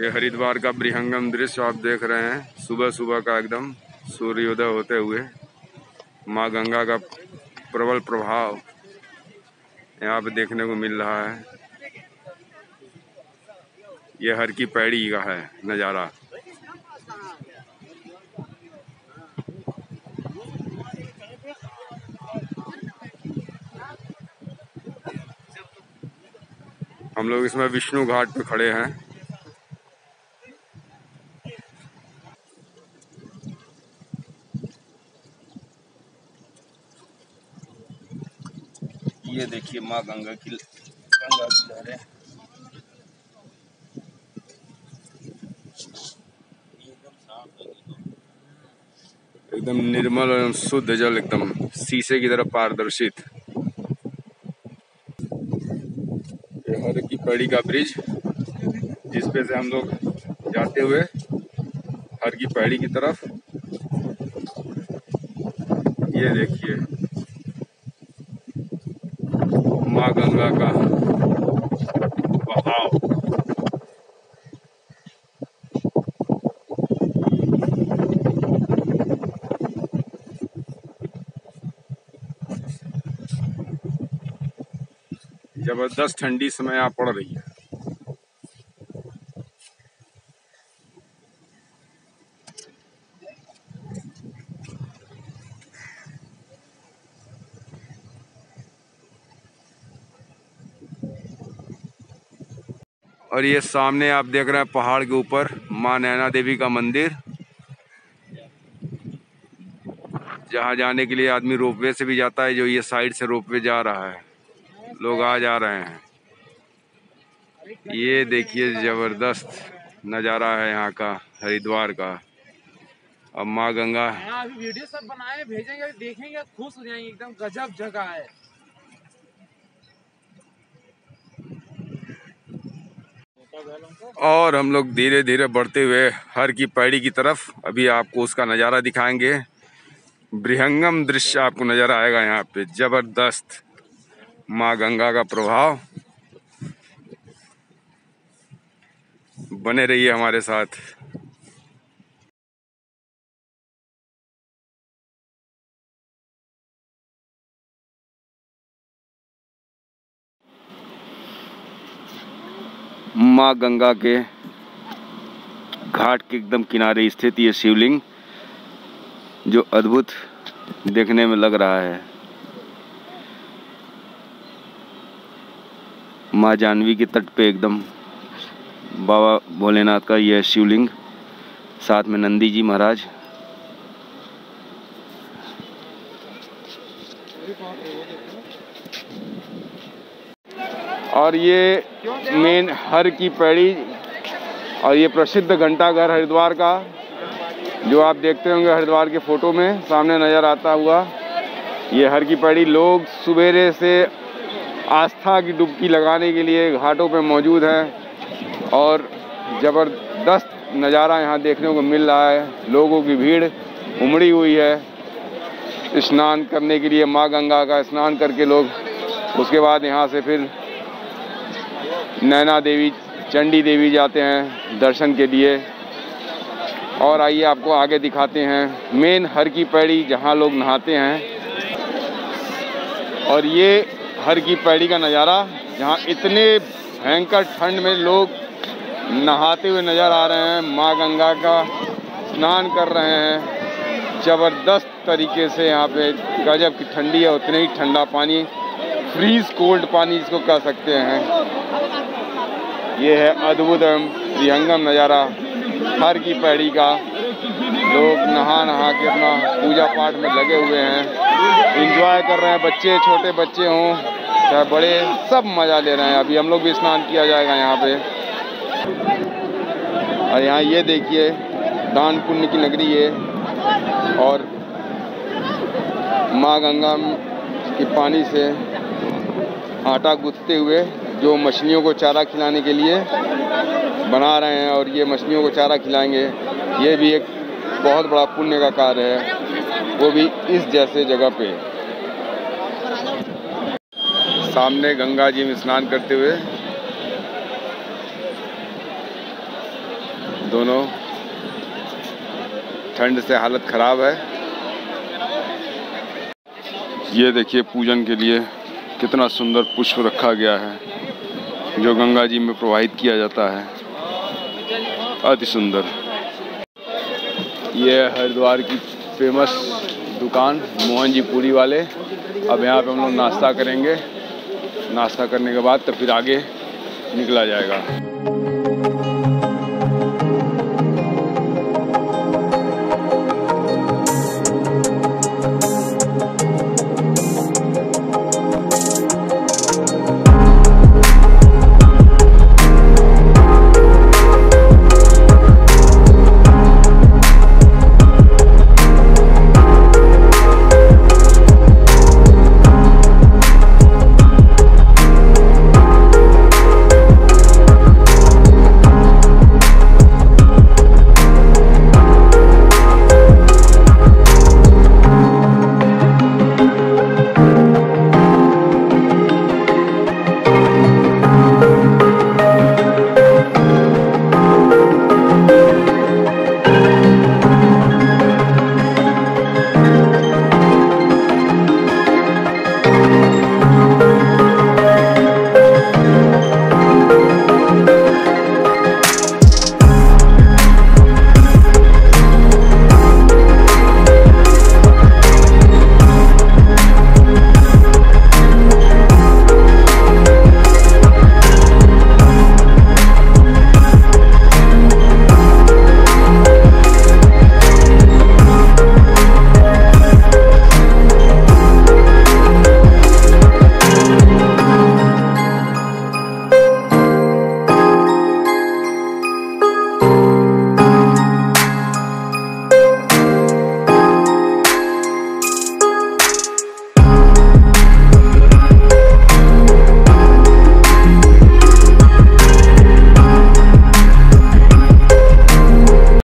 ये हरिद्वार का बृहंगम दृश्य आप देख रहे हैं। सुबह सुबह का एकदम सूर्योदय होते हुए माँ गंगा का प्रबल प्रभाव यहाँ पे देखने को मिल रहा है। ये हर की पैड़ी का है नज़ारा। हम लोग इसमें विष्णु घाट पे खड़े हैं। ये देखिए माँ गंगा की गंगा की लहरें एकदम निर्मल और शुद्ध जल एकदम शीशे की तरह पारदर्शित। हर की पड़ी का ब्रिज, जिस पे से हम लोग जाते हुए हर की पहाड़ी की तरफ़। ये देखिए। माँ गंगा का बहाव ज़बरदस्त ठंडी समय यहाँ पड़ रही है। और ये सामने आप देख रहे हैं पहाड़ के ऊपर, माँ नैना देवी का मंदिर। जहाँ जाने के लिए आदमी रोपवे से भी जाता है, जो ये साइड से रोपवे जा रहा है। लोग आ जा रहे हैं। ये देखिए ज़बरदस्त नज़ारा है यहाँ का, हरिद्वार का। अब माँ गंगा हाँ वीडियो सब बनाए, भेजेंगे, देखेंगे, खुश हो जाएँगे, एकदम गजब जगह है। और हम लोग धीरे धीरे बढ़ते हुए हर की पैड़ी की तरफ़ अभी आपको उसका नज़ारा दिखाएँगे। बृहंगम दृश्य आपको नज़र आएगा यहाँ पे। ज़बरदस्त माँ गंगा का प्रभाव। बने रहिए हमारे साथ। माँ गंगा के घाट के एकदम किनारे स्थित ये शिवलिंग, जो अद्भुत देखने में लग रहा है। माँ जानवी के तट पे एकदम बाबा भोलेनाथ का यह शिवलिंग, साथ में नंदी जी महाराज। और ये मेन हर की पैड़ी और ये प्रसिद्ध घंटाघर हरिद्वार का, जो आप देखते होंगे हरिद्वार के फ़ोटो में, सामने नज़र आता हुआ, ये हर की पैड़ी लोग सवेरे से आस्था की डुबकी लगाने के लिए घाटों पे मौजूद हैं और ज़बरदस्त नज़ारा यहाँ देखने को मिल रहा है। लोगों की भीड़ उमड़ी हुई है। स्नान करने के लिए माँ गंगा का स्नान करके लोग, उसके बाद यहाँ से फिर नैना देवी, चंडी देवी जाते हैं दर्शन के लिए। और आइए आपको आगे दिखाते हैं मेन हर की पैड़ी जहाँ लोग नहाते हैं। और ये हर की पैड़ी का नज़ारा, जहाँ इतने भयंकर ठंड में लोग नहाते हुए नज़र आ रहे हैं, माँ गंगा का स्नान कर रहे हैं। ज़बरदस्त तरीके से यहाँ पे गजब की ठंडी है, उतने ही ठंडा पानी, फ्रीज कोल्ड पानी इसको कह सकते हैं। ये है अद्भुत एवं विहंगम नज़ारा। हर की पैड़ी का लोग नहा नहा के अपना पूजा पाठ में लगे हुए हैं। इंजॉय कर रहे हैं बच्चे, छोटे बच्चे हों, चाहे बड़े, सब मज़ा ले रहे हैं। अभी हम लोग भी स्नान किया जाएगा यहाँ पे। और यहाँ ये देखिए, दान पुण्य की नगरी है और माँ गंगा के पानी से आटा गूंथते हुए जो मछलियों को चारा खिलाने के लिए बना रहे हैं और ये मछलियों को चारा खिलाएँगे, ये भी एक बहुत बड़ा पुण्य का कार्य है, वो भी इस जैसे जगह पे। सामने गंगा जी में स्नान करते हुए दोनों ठंड से हालत ख़राब है। ये देखिए पूजन के लिए कितना सुंदर पुष्प रखा गया है। जो गंगा जी में प्रवाहित किया जाता है। अति सुंदर। ये हरिद्वार की फ़ेमस दुकान, मोहन जी पूरी वाले। अब यहाँ पे हम लोग नाश्ता करेंगे। नाश्ता करने के बाद तो फिर आगे निकला जाएगा।